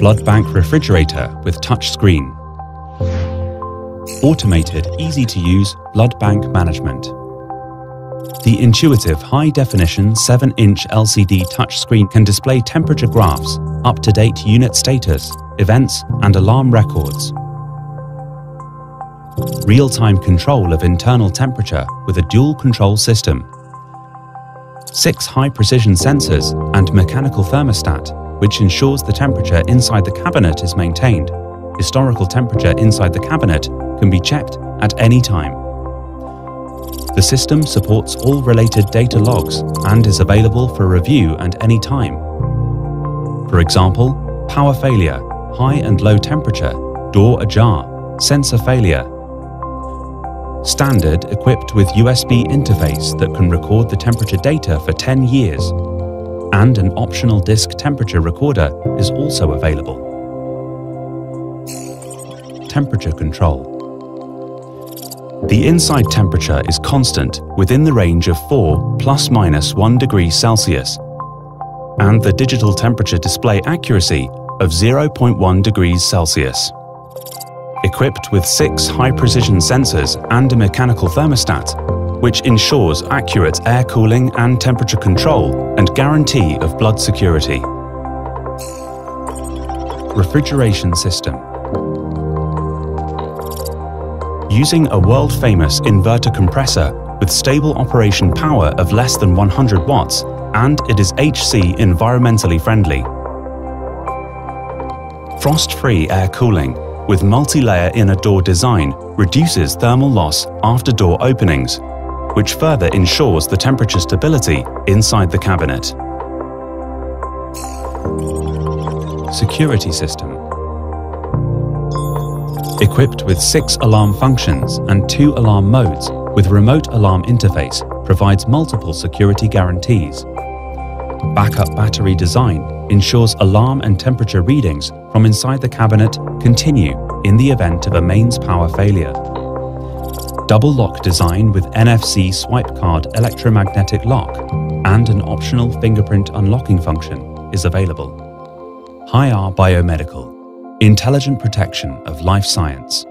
blood bank refrigerator with touch screen. Automated, easy-to-use blood bank management. The intuitive high-definition 7-inch LCD touchscreen can display temperature graphs, up-to-date unit status, events and alarm records. Real-time control of internal temperature with a dual control system. Six high-precision sensors and mechanical thermostat, which ensures the temperature inside the cabinet is maintained. Historical temperature inside the cabinet can be checked at any time. The system supports all related data logs and is available for review at any time. For example, power failure, high and low temperature, door ajar, sensor failure. Standard equipped with USB interface that can record the temperature data for 10 years. And an optional disk temperature recorder is also available. Temperature control. The inside temperature is constant within the range of 4 plus minus 1 degree Celsius and the digital temperature display accuracy of 0.1 degrees Celsius. Equipped with six high-precision sensors and a mechanical thermostat, which ensures accurate air cooling and temperature control and guarantee of blood security. Refrigeration system Using a world-famous inverter compressor with stable operation power of less than 100 watts and it is HC environmentally friendly. Frost-free air cooling with multi-layer inner door design reduces thermal loss after door openings, which further ensures the temperature stability inside the cabinet. Security system Equipped with six alarm functions and two alarm modes with remote alarm interface provides multiple security guarantees. Backup battery design ensures alarm and temperature readings from inside the cabinet continue in the event of a mains power failure. Double lock design with NFC swipe card electromagnetic lock and an optional fingerprint unlocking function is available. Haier Biomedical Intelligent Protection of Life Science